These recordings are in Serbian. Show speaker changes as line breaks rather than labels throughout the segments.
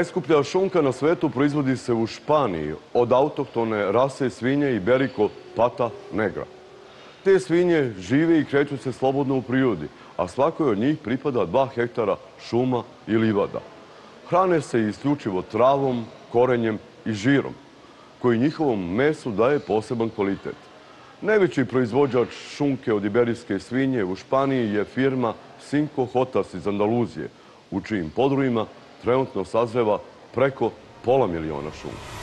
Najskuplja šunka na svetu proizvodi se u Španiji od autohtone rase svinje Iberico pata negra. Te svinje žive i kreću se slobodno u prirodi, a svakoj od njih pripada 2 hektara šuma i livada. Hrane se isključivo travom, korenjem i žirom, koji njihovom mesu daje poseban kvalitet. Najveći proizvođač šunke od iberijske svinje u Španiji je firma Cinco Hotas iz Andaluzije, u čijim podrujima trenutno sazreva preko pola miliona šunka.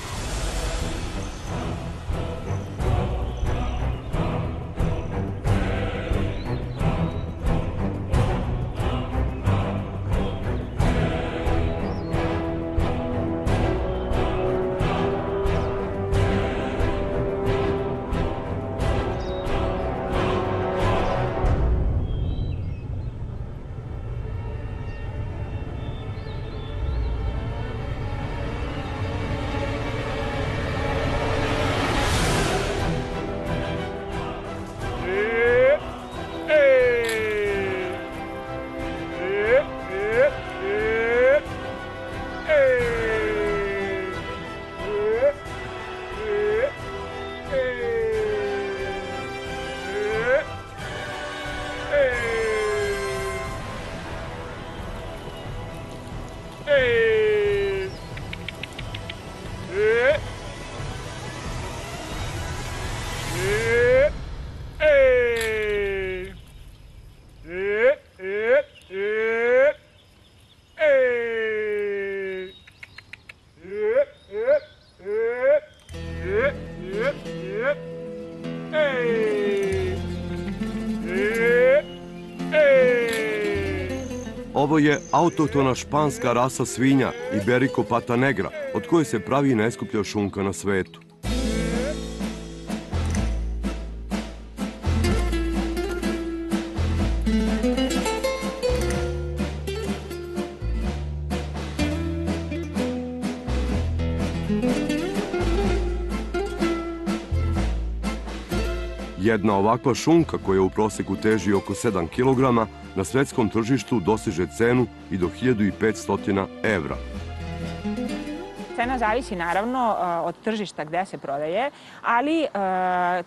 Je autotona španska rasa svinja Iberico pata negra, od koje se pravi najskuplja šunka na svetu. Jedna ovakva šunka koja u proseku teži oko 7 kg na svetskom tržištu dosiže cenu i do 1500 evra.
Cena zavisi naravno od tržišta gde se prodaje, ali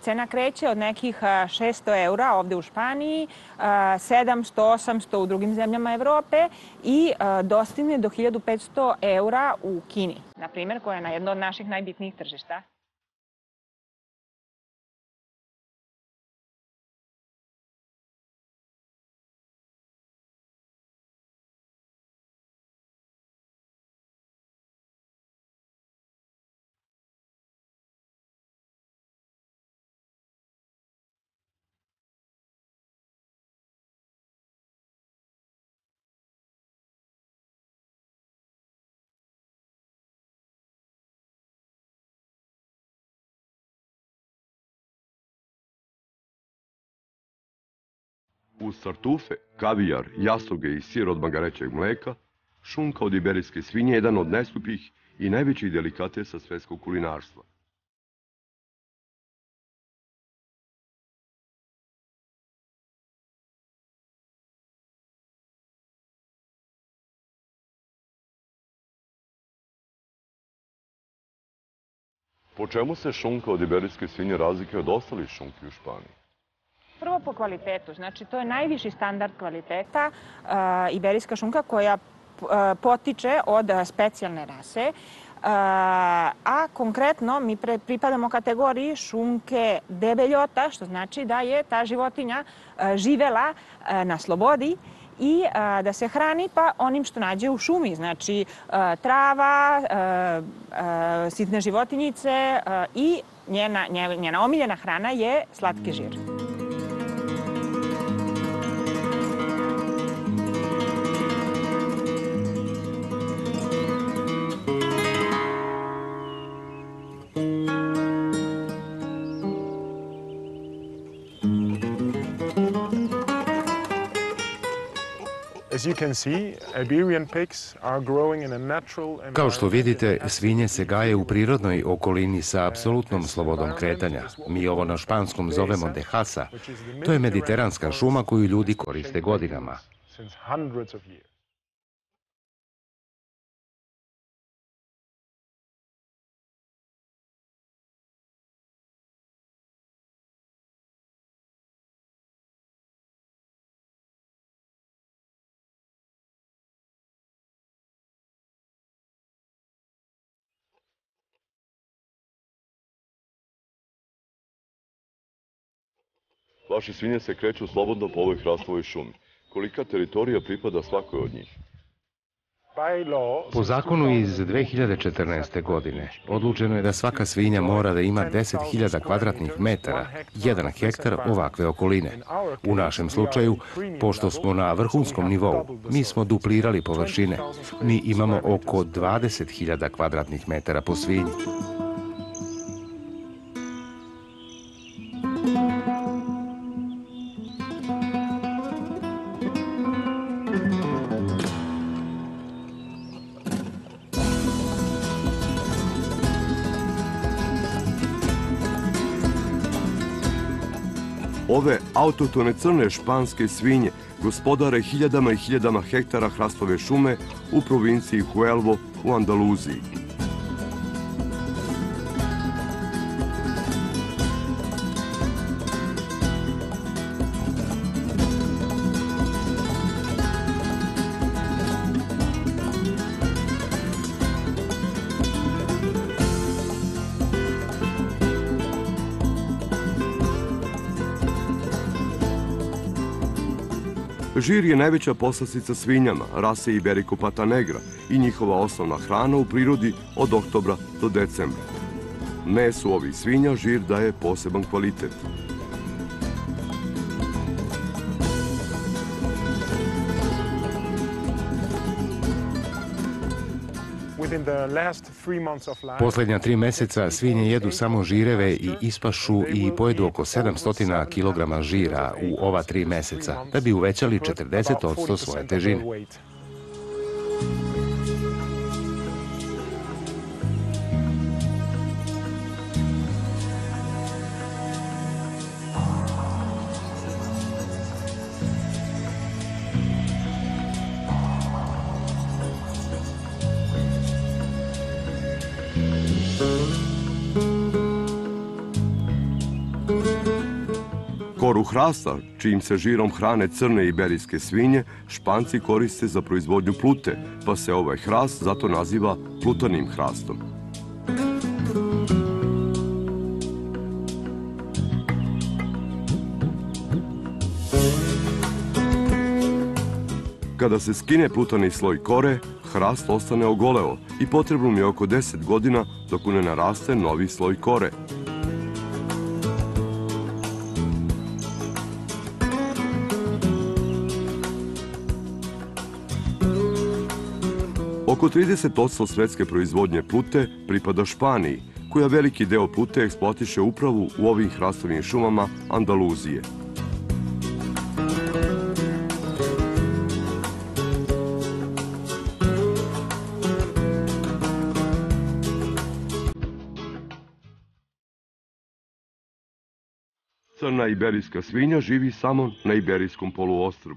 cena kreće od nekih 600 eura ovde u Španiji, 700, 800 u drugim zemljama Evrope i dostigne do 1500 eura u Kini, na primjer, koja je na jedno od naših najbitnijih tržišta.
Uz sartufe, kavijar, jastoge i sir od magarećeg mleka, šunka od iberijske svinje je jedan od najskupih i najvećih delikatesa svetskog kulinarstva. Po čemu se šunka od iberijske svinje razlike od ostalih šunki u Španiji?
Prvo po kvalitetu, znači to je najviši standard kvaliteta iberijska šunka koja potiče od specijalne rase. A konkretno mi pripadamo kategoriji šunke debeljota, što znači da je ta životinja živela na slobodi i da se hrani pa onim što nađe u šumi, znači trava, sitne životinjice i njena, njena omiljena hrana je slatki žir.
Kao što vidite, svinje se gaje u prirodnoj okolini sa apsolutnom slobodom kretanja. Mi ovo na španskom zovemo dehasa. To je mediteranska šuma koju ljudi koriste godinama.
Vaše svinje se kreću slobodno po ovoj hrastovoj šumi. Kolika teritorija pripada svakoj od njih?
Po zakonu iz 2014. godine odlučeno je da svaka svinja mora da ima 10.000 kvadratnih metara, jedan hektar ovakve okoline. U našem slučaju, pošto smo na vrhunskom nivou, mi smo duplirali površine. Mi imamo oko 20.000 kvadratnih metara po svinji.
Autotone crne španske svinje gospodare hiljadama i hiljadama hektara hrastove šume u provinciji Huelvo u Andaluziji. Žir je najveća poslastica svinjama, rase Iberico pata negra i njihova osnovna hrana u prirodi od oktobra do decembra. Mesu ovih svinja žir daje poseban kvalitet.
Poslednja tri meseca svinje jedu samo žireve i ispašu i pojedu oko 700 kg žira u ova tri meseca, da bi uvećali 40% svoje težine.
Hrasta, čijim se žirom hrane crne iberijske svinje, španci koriste za proizvodnju plute, pa se ovaj hrast zato naziva plutanim hrastom. Kada se skine plutani sloj kore, hrast ostane ogoleo i potrebno mi je oko 10 godina dok ne naraste novi sloj kore. Oko 30% svetske proizvodnje plute pripada Španiji, koja veliki deo plute eksploatiše upravo u ovim hrastovim šumama Andaluzije. Crna iberijska svinja živi samo na Iberijskom poluostrvu.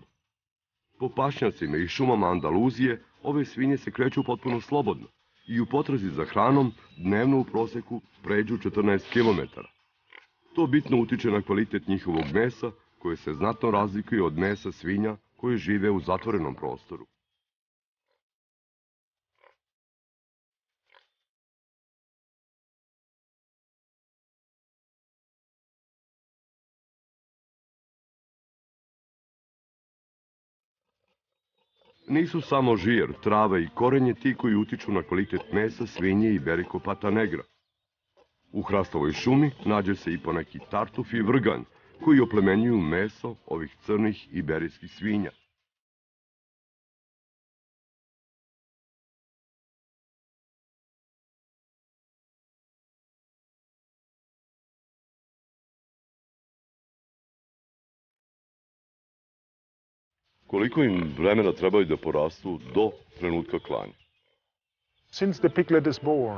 Po pašnjacima i šumama Andaluzije ove svinje se kreću potpuno slobodno i u potrazi za hranom dnevno u proseku pređu 14 km. To bitno utiče na kvalitet njihovog mesa, koje se znatno razlikuje od mesa svinja koje žive u zatvorenom prostoru. Nisu samo žir, trava i korenje ti koji utiču na kvalitet mesa, svinje i beriko pata negra. U hrastovoj šumi nađe se i poneki tartuf i vrganj, koji oplemenjuju meso ovih crnih iberijskih svinja. Koliko im vremena trebaju da porastu do trenutka klanja?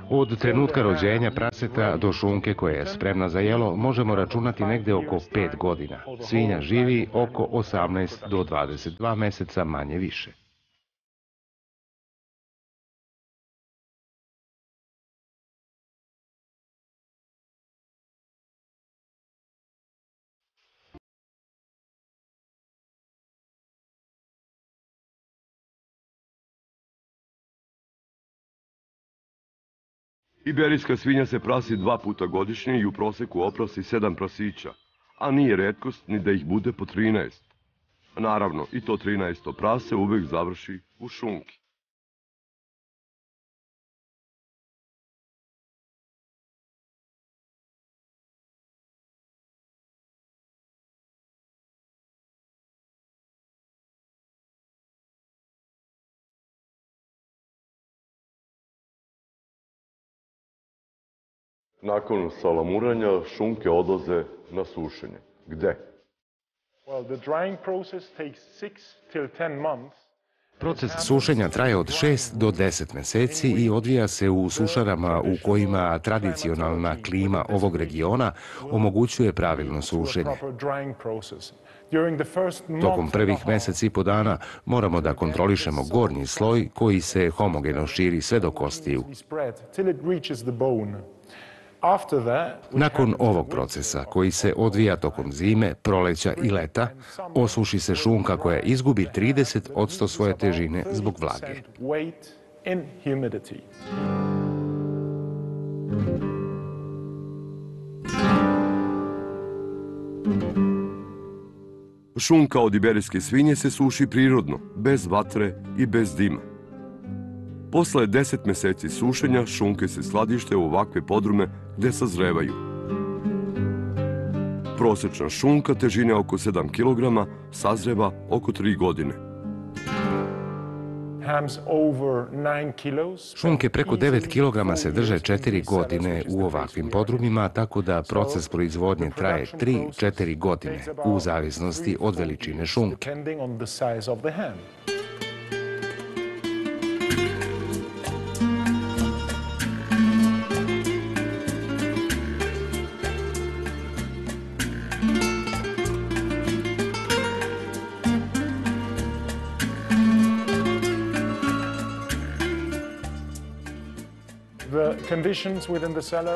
Od trenutka rođenja praseta do šunke koja je spremna za jelo možemo računati negde oko 5 godina. Svinja živi oko 18 do 22 meseca manje više.
Iberijska svinja se prasi dva puta godišnje i u proseku oprosi sedam prasića, a nije redkost ni da ih bude po 13. Naravno, i to 13. prase uvek završi u šunki. Nakon salamuranja šunke odlaze na sušenje. Gde?
Well, the drying process takes six till 10 months.
Proces sušenja traje od 6 do 10 meseci i odvija se u sušarama u kojima tradicionalna klima ovog regiona omogućuje pravilno sušenje. Tokom prvih meseci i po dana moramo da kontrolišemo gornji sloj koji se homogeno širi sve do kostiju. Nakon ovog procesa, koji se odvija tokom zime, proleća i leta, osuši se šunka koja izgubi 30 od svoje težine zbog vlage.
Šunka od iberijske svinje se suši prirodno, bez vatre i bez dima. Posle 10 meseci sušenja šunke se skladište u ovakve podrume gde sazrevaju. Prosečna šunka težine oko 7 kg sazreva oko 3 godine.
Šunke preko 9 kg se drže 4 godine u ovakvim podrumima, tako da proces proizvodnje traje 3-4 godine, u zavisnosti od veličine šunke.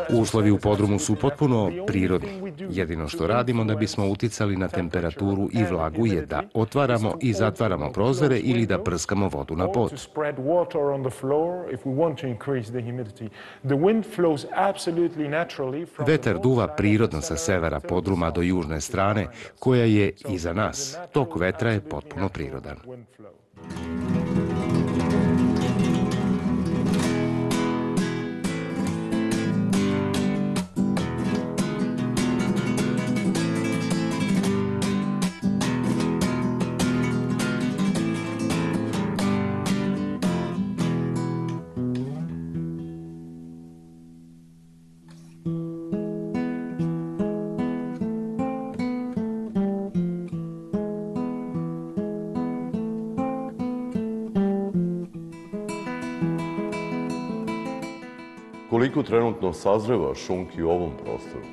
Uslovi u podrumu su potpuno prirodni. Jedino što radimo da bismo uticali na temperaturu i vlagu je da otvaramo i zatvaramo prozore ili da prskamo vodu na pod. Vetar duva prirodno sa severa podruma do južne strane, koja je iza nas. Tok vetra je potpuno prirodan.
Koliko trenutno sazreva šunki u ovom prostoru?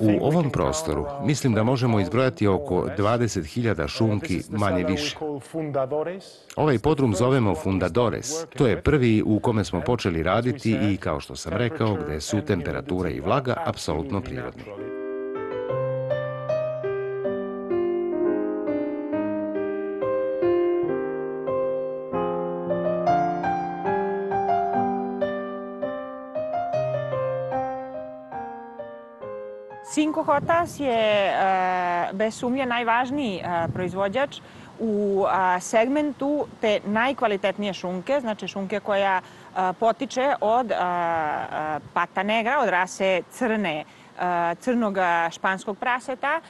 U ovom prostoru mislim da možemo izbrojati oko 20.000 šunki manje više. Ovaj podrum zovemo Fundadores. To je prvi u kome smo počeli raditi i, kao što sam rekao, gde su temperatura i vlaga apsolutno prirodni.
Cinco Hotas je e, bez sumnje najvažniji e, proizvođač u segmentu te najkvalitetnije šunke, znači šunke koja potiče od pata negra, od rase crne, crnog španskog praseta,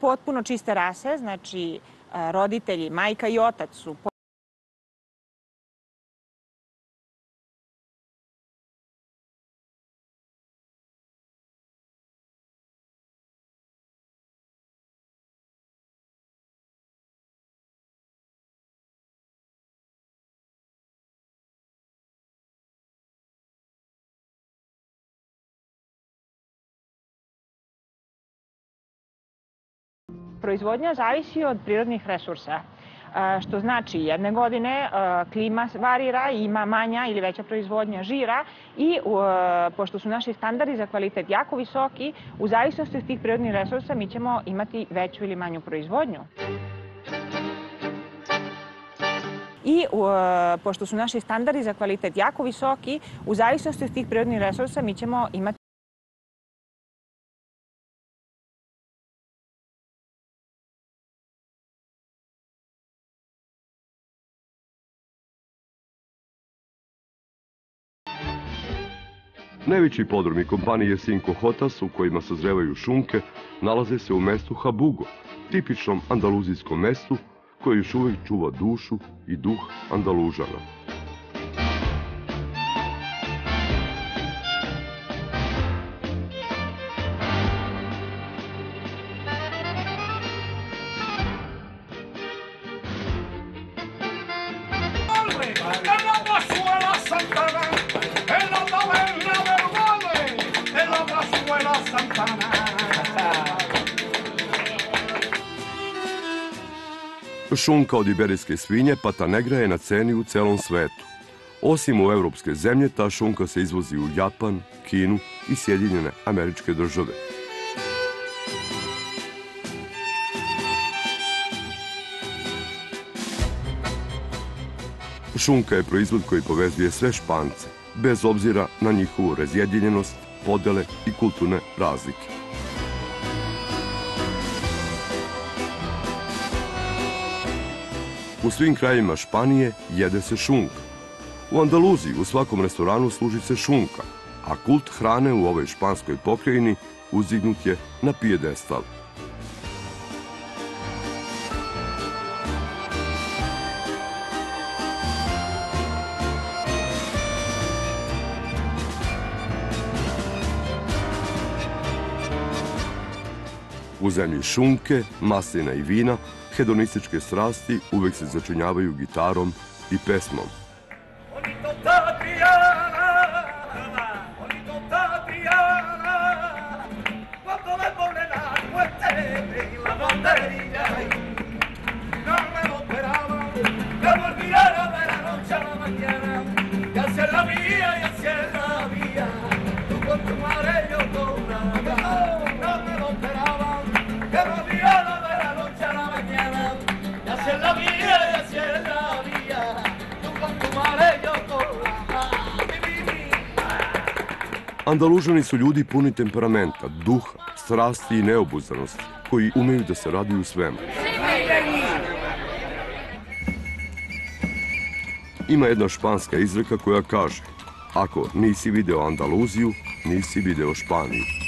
potpuno čiste rase, znači roditelji, majka i otac su Proizvodnja zavisi od prirodnih resursa što znači jedne godine klima varira, ima manja ili veća proizvodnja žira i pošto su naši standardi za kvalitet jako visoki, u zavisnosti od tih prirodnih resursa mi ćemo imati veću ili manju proizvodnju. I pošto su naši standardi za kvalitet jako visoki, u zavisnosti od tih prirodnih resursa mi ćemo imati
Najveći podromi kompanije Cinco Hotas u kojima sazrevaju šunke nalaze se u mestu Habugo, tipičnom andaluzijskom mestu koje još uvek čuva dušu i duh Andalužana. Šunka od iberijske svinje pata negra je na ceni u celom svetu. Osim u evropske zemlje, ta šunka se izvozi u Japan, Kinu i Sjedinjene američke države. Šunka je proizvod koji povezuje sve špance, bez obzira na njihovu razjedinjenost, podele i kulturne razlike. U svim krajima Španije jede se šunka. U Andaluziji u svakom restoranu služi se šunka, a kult hrane u ovoj španskoj pokrajini uzignut je na pijedestal. U zemlji šunke, maslina i vina, hedonističke strasti uvek se začinjavaju gitarom i pesmom. Andalužani su ljudi puni temperamenta, duha, strasti i neobuzdanosti, koji umeju da se raduju svemu. Ima jedna španska izreka koja kaže Ako nisi video Andaluziju, nisi video Španiju.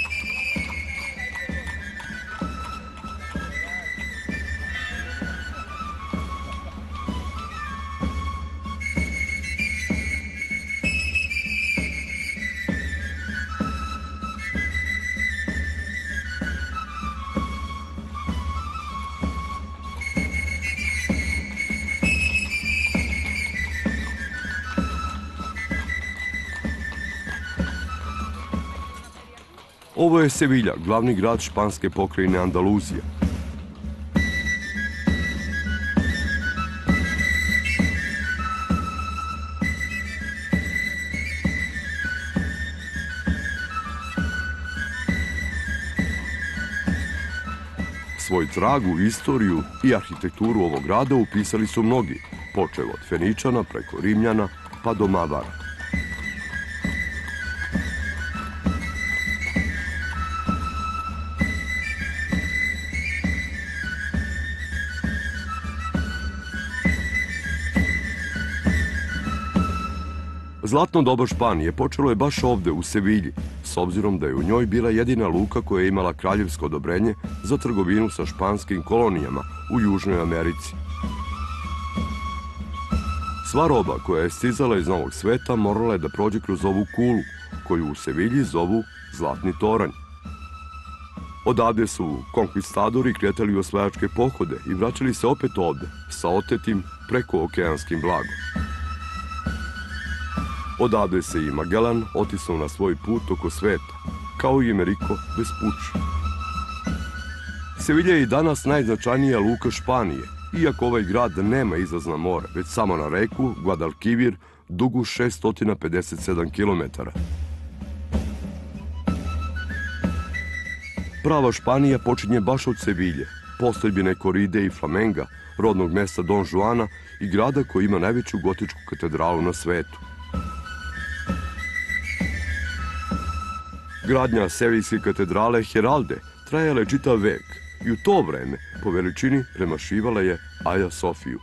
Ovo je Sevilja, glavni grad španske pokrajine Andaluzija. Svoj trag u istoriju i arhitekturu ovog grada upisali su mnogi, počeo od Feničana preko Rimljana pa do Mavara. Zlatno doba Španije počelo je baš ovde, u Sevilji, s obzirom da je u njoj bila jedina luka koja je imala kraljevsko odobrenje za trgovinu sa španskim kolonijama u Južnoj Americi. Sva roba koja je stizala iz Novog sveta morala je da prođe kroz ovu kulu, koju u Sevilji zovu Zlatni toranj. Odavde su konkvistadori kretali u osvajačke pohode i vraćali se opet ovde, sa otetim preko okeanskim blagom. Odavde se i Magellan otisnuo na svoj put oko sveta, kao i Ameriko Vespucci. Sevilja je i danas najznačajnija luka Španije, iako ovaj grad nema izlaz na more, već samo na reku Guadalquivir, dugu 657 km. Prava Španija počinje baš od Sevilje, postojbine Koride i Flamenga, rodnog mesta Don Juana i grada koji ima najveću gotičku katedralu na svetu. Gradnja Seviljske katedrale Heralde trajala je čitav vek i u to vreme po veličini premašivala je Aja Sofiju.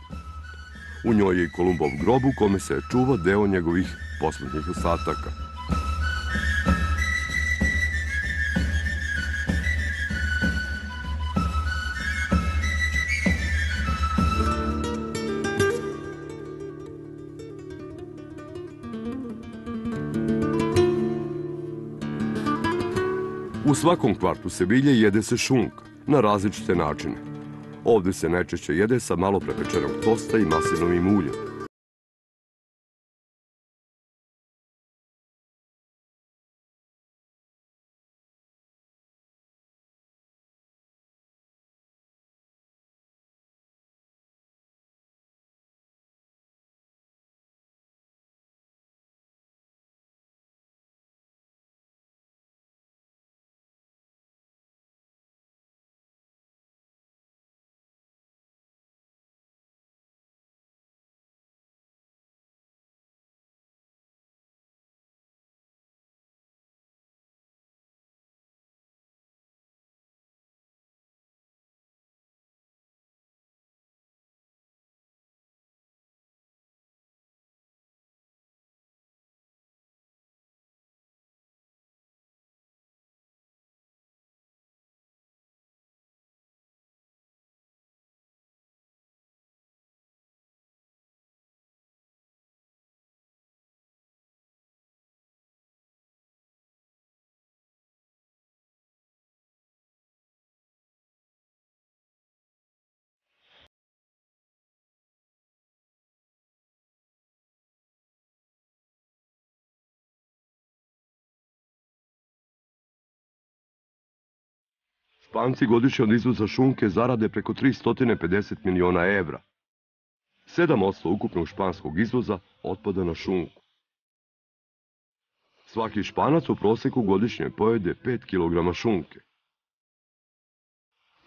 U njoj je i Kolumbov grob u kome se čuva deo njegovih posmrtnih ostataka. U svakom kvartu Sevilje jede se šunka na različite načine. Ovde se najčešće jede sa malo prepečenog tosta i maslinovim uljem. Španci godišnje od izvoza šunke zarade preko 350 miliona evra. 7% ukupnog španskog izvoza otpada na šunku. Svaki španac u proseku godišnje pojede 5 kg šunke.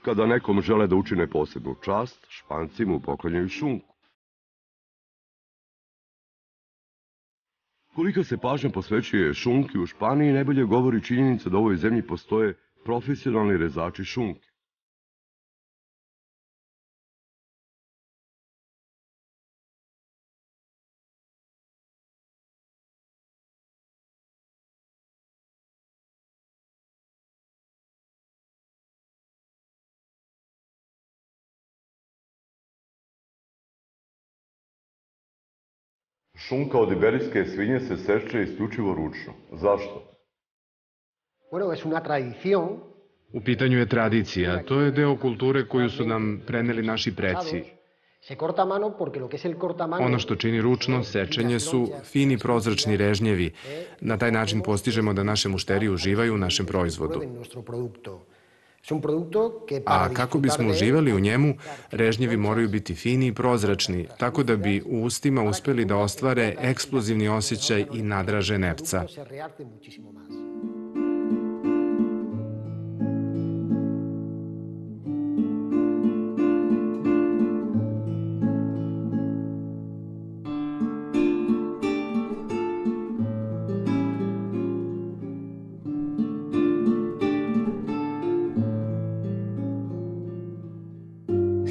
Kada nekom žele da učine posebnu čast, španci mu poklanjaju šunku. Kolika se pažnja posvećuje šunki u Španiji, najbolje govori činjenica da u ovoj zemlji postoje profesionalni rezači šunke. Šunka od iberijske svinje se seče isključivo ručno. Zašto?
U pitanju je tradicija, to je deo kulture koju su nam preneli naši preci. Ono što čini ručno sečenje su fini prozračni režnjevi. Na taj način postižemo da naše mušteri uživaju u našem proizvodu. A kako bismo uživali u njemu, režnjevi moraju biti fini i prozračni, tako da bi u ustima uspeli da ostvare eksplozivni osjećaj i nadraže nepca.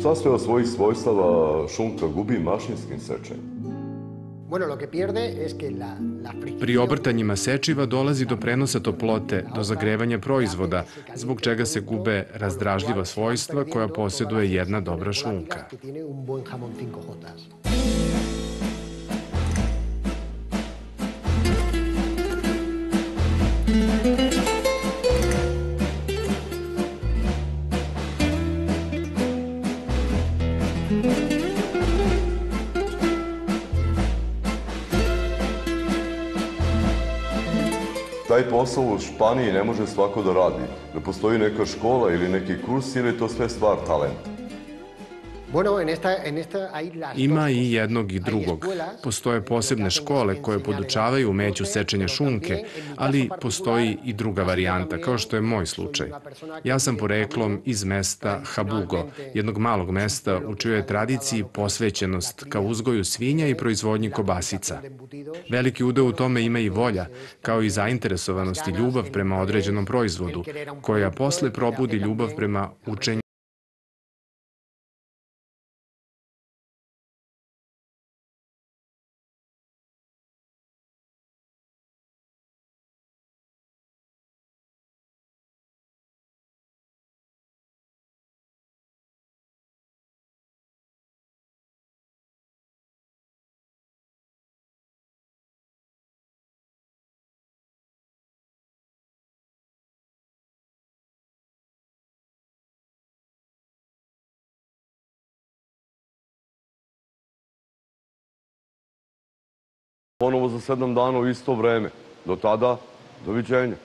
Od svojih svojstava šunka gubi mašinskim sečenjem?
Bueno, lo que pierde es que la, la fricción
Pri obrtanjima sečiva dolazi do prenosa toplote, do zagrevanja proizvoda, zbog čega se gube razdražljiva svojstva koja posjeduje jedna dobra šunka.
посол во Шпанија не може свако да ради, да постои нека школа или
неки курс или тоа све ствар талент.
Ima i jednog i drugog. Postoje posebne škole koje podučavaju umeću sečenja šunke, ali postoji i druga varijanta, kao što je moj slučaj. Ja sam poreklom iz mesta Habugo, jednog malog mesta u čijoj je tradiciji posvećenost ka uzgoju svinja i proizvodnji kobasica. Veliki udeo u tome ima i volja, kao i zainteresovanost i ljubav prema određenom proizvodu, koja posle probudi ljubav prema učenju
Ponovo za sedam dana u isto vreme. Do tada, doviđenja.